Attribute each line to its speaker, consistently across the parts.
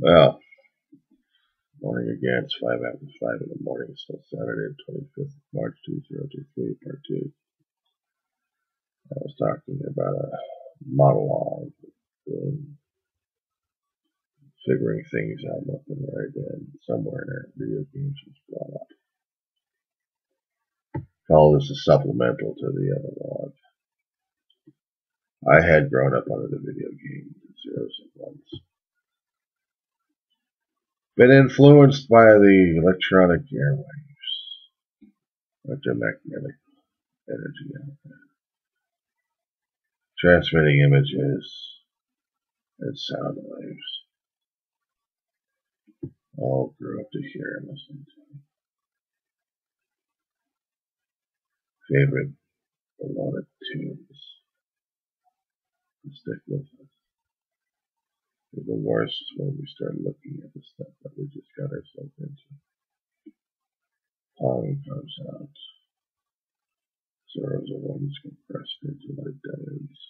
Speaker 1: Well, morning again. It's five after five in the morning. It's still Saturday, twenty fifth of March, two zero two three, part two. I was talking about a monologue, um, figuring things out left and right, and somewhere in there, video games was brought up. Call this a supplemental to the other log. I had grown up under the video game zeros and ones been influenced by the electronic airwaves, electromagnetic energy out there, transmitting images and sound waves. All grew up to hear and listen to. Favorite beloved tunes stick with us. The worst when we start looking at the stuff that we just got ourselves into. Pollen comes out. Zeros are ones compressed into my diamonds.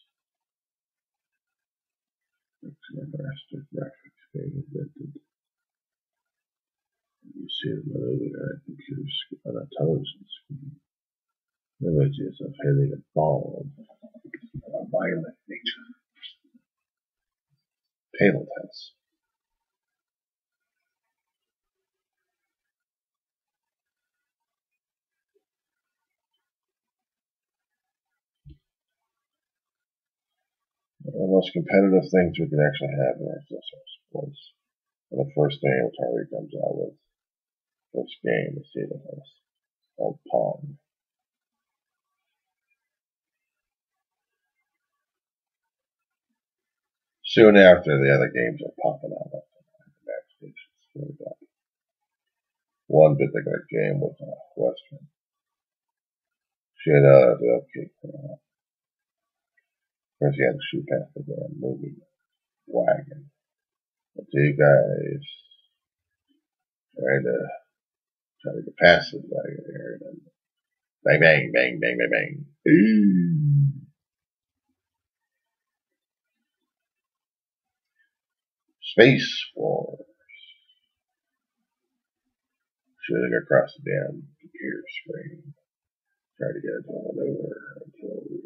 Speaker 1: Excellent master graphics being invented. You see them moving on a computer screen, on a television screen. Images of hitting a ball of violent nature table tennis. The most competitive things we can actually have in our sports. And the first thing Atari comes out with, first game is table tennis, called Pong. Soon after, the other games are popping out left and right. One particular game was a Western. She had a the upkeep. Uh, first, you had to shoot past the damn moving wagon. The two guys trying to try to get past the wagon here, and bang, bang, bang, bang, bang, bang. Ooh. Space Force. Shooting across the damn computer screen. Try to get it to maneuver until we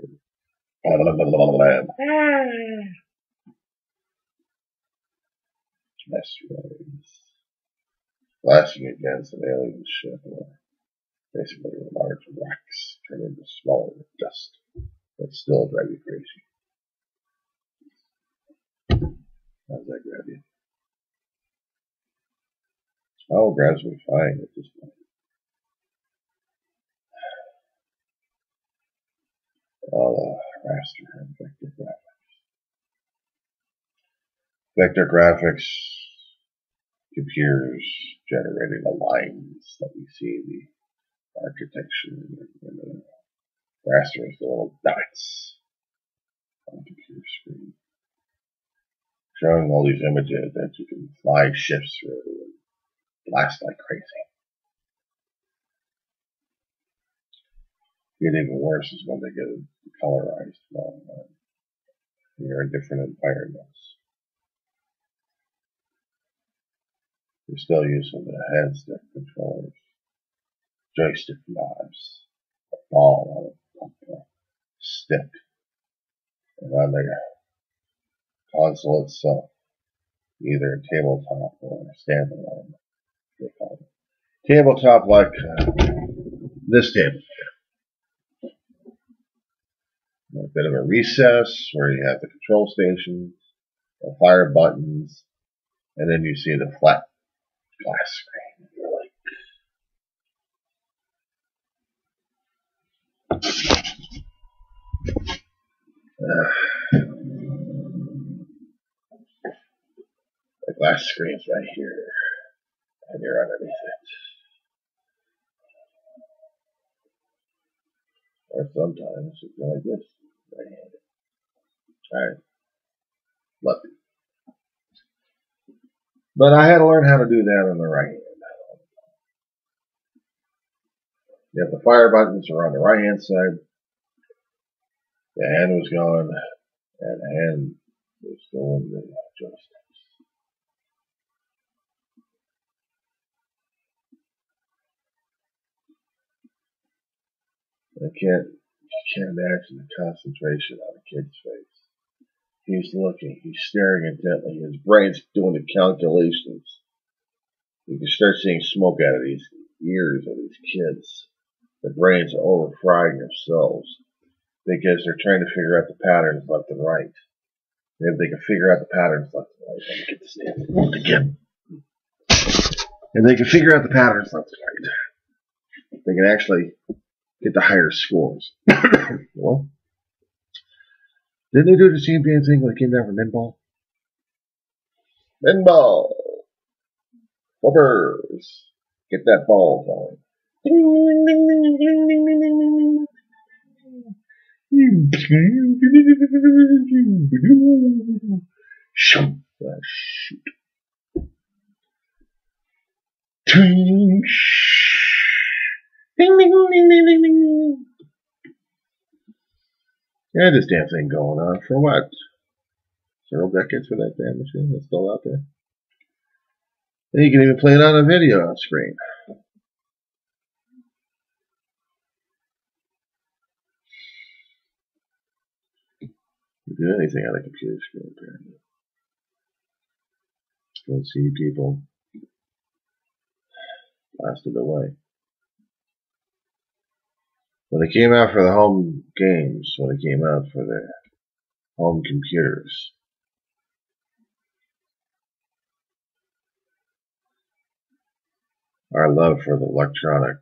Speaker 1: Mess ah. waves. Flashing against an alien ship basically large rocks turn into smaller dust that still drive crazy. How's that grab you? Oh, grabs me fine at this point. All uh, raster and vector graphics. Vector graphics, computers generating the lines that we see in the architecture and the raster is the little dots on the computer screen showing all these images that you can fly ships through and blast like crazy. Get even worse is when they get colorized. Well, uh, you're in different environments. You're still using the head stick controllers, joystick knobs, a ball on a, stick, and on console itself, either tabletop or standalone. Tabletop like uh, this table. A bit of a recess where you have the control stations, the fire buttons, and then you see the flat glass screen. The glass screen's right here, and you're underneath it. Or sometimes it's like this, right handed. Alright. Lucky. But I had to learn how to do that on the right hand. You have the fire buttons are on the right hand side. The hand was going, and the hand was still in the joystick. Can't, you can't imagine the concentration on a kid's face. He's looking, he's staring intently, his brain's doing the calculations. You can start seeing smoke out of these ears of these kids. Their brains are overfrying themselves because they're trying to figure out the patterns left and right. If they can figure out the patterns left and right, let me get this again. If they can figure out the patterns left and right, they can actually get the higher scores. well, didn't they do the damn thing when it came down from pinball? Pinball! Whoopers! Get that ball going. Shoot. Shoot. Ding, ding, ding, ding, ding, ding. Yeah, this damn thing going on for what? Several decades for that damn machine that's still out there. And you can even play it on a video screen. You do anything on a computer screen, apparently. Don't see people blasted away. When it came out for the home games, when it came out for the home computers, our love for the electronic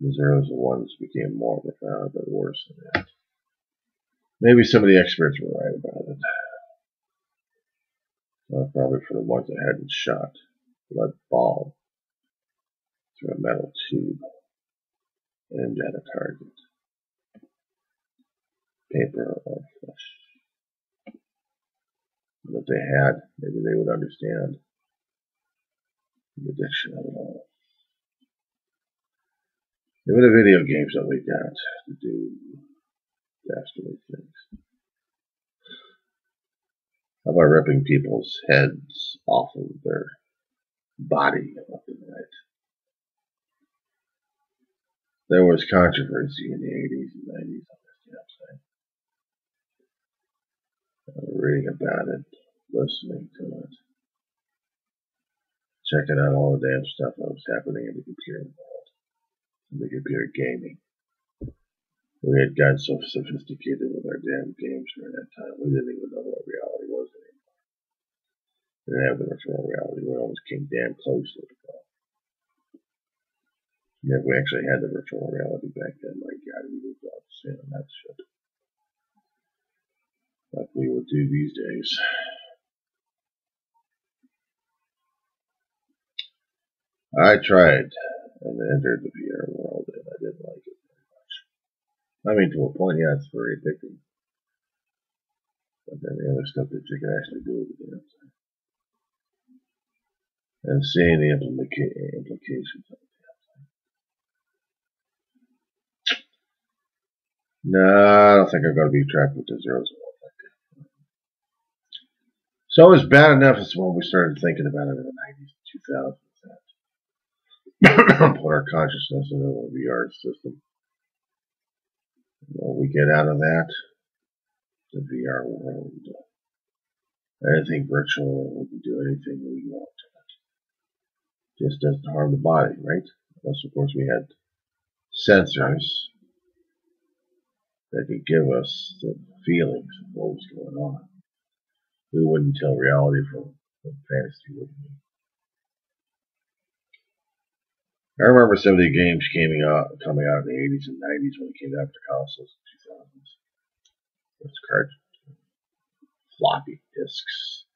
Speaker 1: zeros and ones became more profound but worse than that. Maybe some of the experts were right about it. Well, probably for the ones that hadn't shot lead ball through a metal tube aimed at a target. Paper or flesh. If they had, maybe they would understand the addiction of it all. The video games that we got to do dastardly things. How about ripping people's heads off of their body left? There was controversy in the 80s and 90s on this. Uh, reading about it, listening to it, checking out all the damn stuff that was happening in the computer world, in the computer gaming. We had gotten so sophisticated with our damn games during that time, we didn't even know what reality was anymore. We didn't have the virtual reality. We almost came damn close to it. Yeah, we actually had the virtual reality back then. My God, we would love seeing that shit. Like we would do these days. I tried and entered the VR world and I didn't like it very much. I mean, to a point, yeah, it's very addicting. But then the other stuff that you can actually do with the thing. And seeing the implica- implications of it. No, I don't think I'm going to be trapped with the zeros and ones like that. So it was bad enough as when we started thinking about it in the 90s, and 2000s. Put our consciousness into a VR system. When we get out of that, the VR world, anything virtual, we can do anything we want to it. Just doesn't harm the body, right? Unless, of course, we had sensors that could give us the feelings of what was going on. We wouldn't tell reality from, from fantasy, would we? I remember some of the games coming out, coming out in the 80s and 90s when it came out to consoles in the 2000s. Those cards, floppy disks,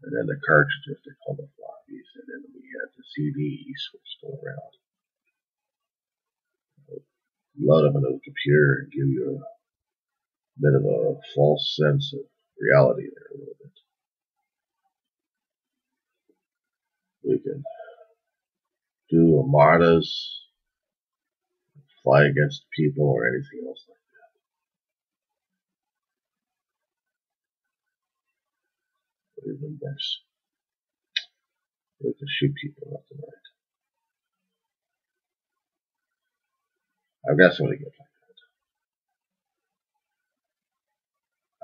Speaker 1: and then the cartridges, they called the floppies, and then we had the CDs, which still around load them into a computer and give you a bit of a false sense of reality there a little bit. We can do armadas, fly against people or anything else like that. Or even worse. We can shoot people left and right. I've got somebody good like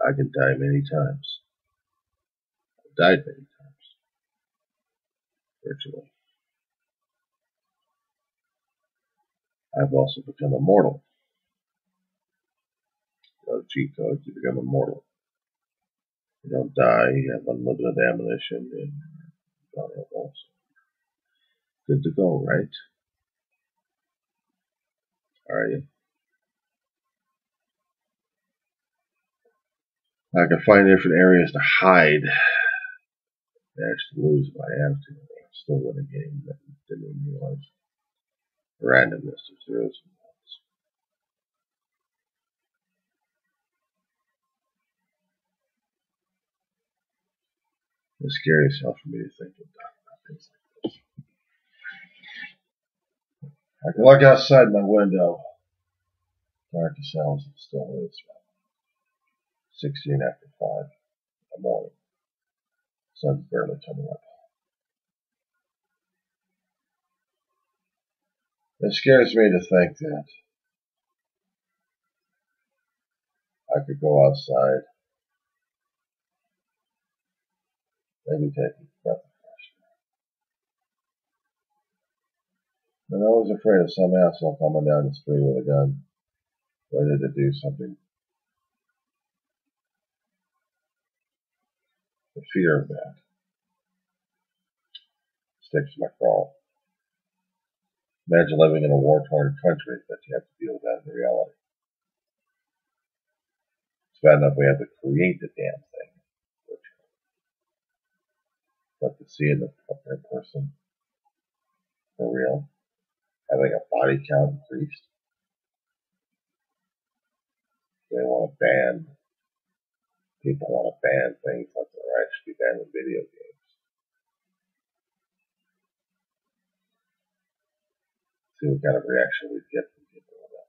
Speaker 1: that. I can die many times. I've died many times. Virtually. I've also become immortal. No cheat codes, you become immortal. You don't die, you have unlimited ammunition, and also. Good to go, right? Are you? I can find different areas to hide. I actually lose if I have to. I still win a game that didn't even realize randomness of zeros and ones. It's scary as hell for me to think about things like this. I can look outside my window. Dark as hell as it still is. 16 after 5 in the morning. Sun's barely coming up. It scares me to think that I could go outside, maybe take a breath And I was afraid of some asshole coming down the street with a gun, ready to do something. The fear of that sticks to my craw. Imagine living in a war-torn country that you have to deal with that in reality. It's bad enough we have to create the damn thing. But to see it in person, for real, having a body count increased, they want to ban, people want to ban things like they're actually banning video games. see what kind of reaction we'd get from people with that.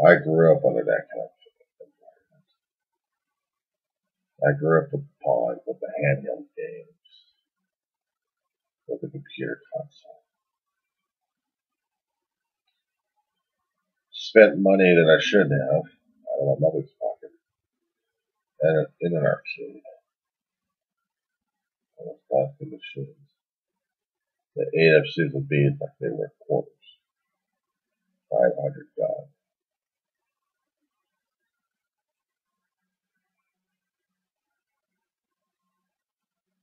Speaker 1: I grew up under that kind of. I grew up with the pong, with the handheld games, with the computer console. Spent money that I shouldn't have out of my mother's pocket and in an arcade. I was blasting machines. The AFCs would be like they were quarters. 500 God.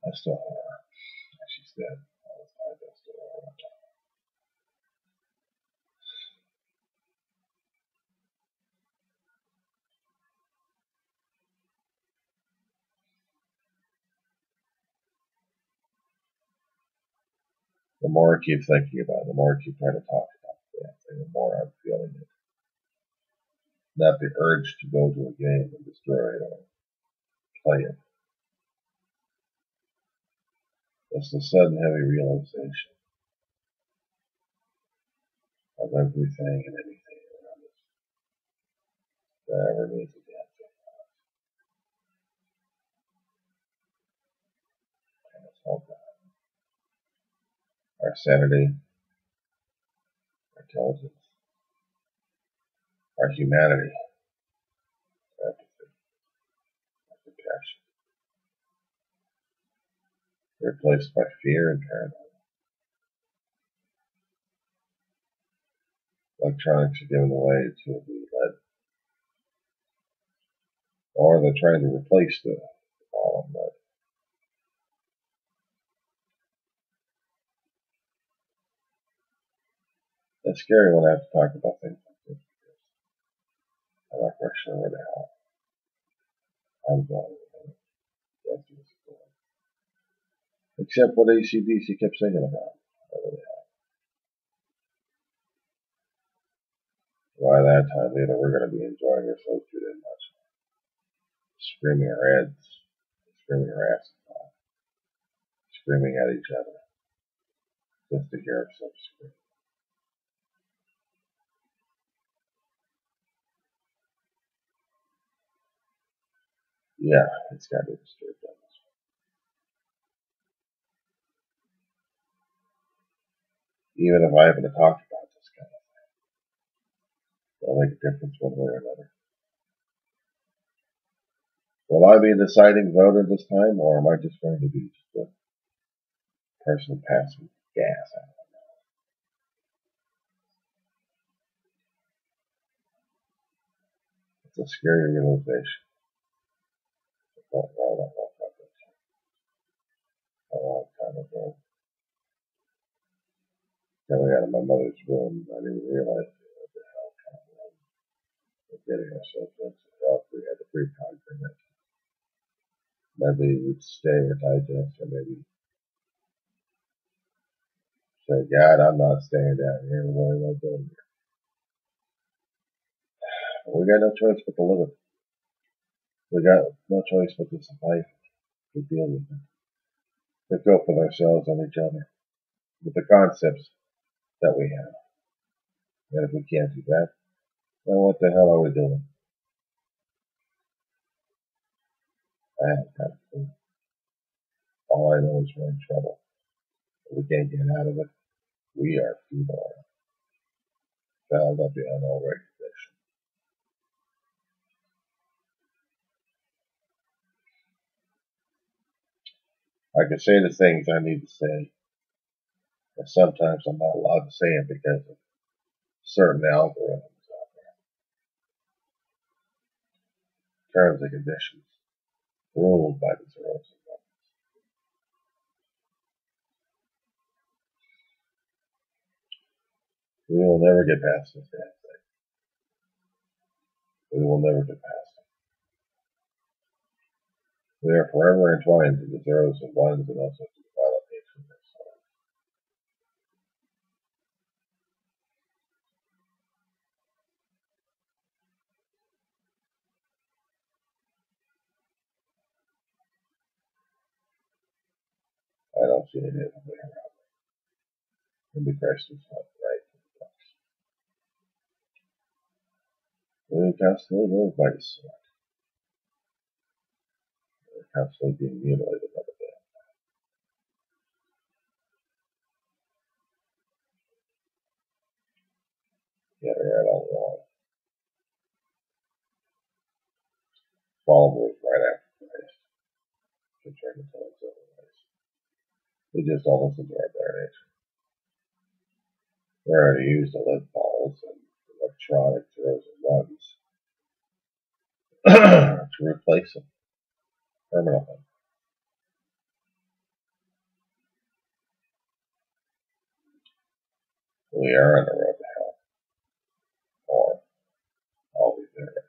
Speaker 1: I still have her. She's dead. I still have her. The more I keep thinking about it, the more I keep trying to talk about the thing, the more I'm feeling it. Not the urge to go to a game and destroy it or play it. It's the sudden heavy realization of everything and anything around us that ever means a damn thing to us. And it's all gone our sanity, our intelligence, our humanity, our empathy, our compassion. Replaced by fear and paranoia. Electronics are given away to the lead. Or they're trying to replace the ball of lead. It's scary when I have to talk about things like this because I'm not quite sure where the hell I'm going. Except what AC/DC kept singing about. By that time, either we're going to be enjoying ourselves too much, screaming our heads, screaming our asses off, screaming at each other, just to hear ourselves scream. Yeah, it's got to be disturbed on this one. Even if I haven't talked about this kind of thing, that'll make a difference one way or another. Will I be a deciding voter this time, or am I just going to be just a person passing gas? Know. It's a scary realization. I don't know if I did a long time ago. Coming out of my mother's room, I didn't realize what the hell kind of room we're getting ourselves into. Well, we had the pre-con permit. Maybe we'd stay or digest, or maybe say, God, I'm not staying down here. What am I doing here? We got no choice but to live it. We got no choice but to survive to deal with it. To cope with ourselves and each other, with the concepts that we have. And if we can't do that, then what the hell are we doing? I have got a clue. All I know is we're in trouble. If we can't get out of it, we are futile. Fouled up beyond all I can say the things I need to say, and sometimes I'm not allowed to say them because of certain algorithms out there. Terms and conditions ruled by the zeros and ones. We will never get past this damn thing. We will never get past We are forever entwined to the zeros and ones and also to the violent nature of their souls. I don't see any other way around it. And the Christ is not right to the cross. We constantly live by the. We're constantly being mutilated by the damn. Get it right all along. Followers right after Christ. To turn to tell us otherwise. They just don't listen to our better nature. We already used the lead balls and electronic zeros and ones to replace them or. We are on the road to hell. Or I'll be there.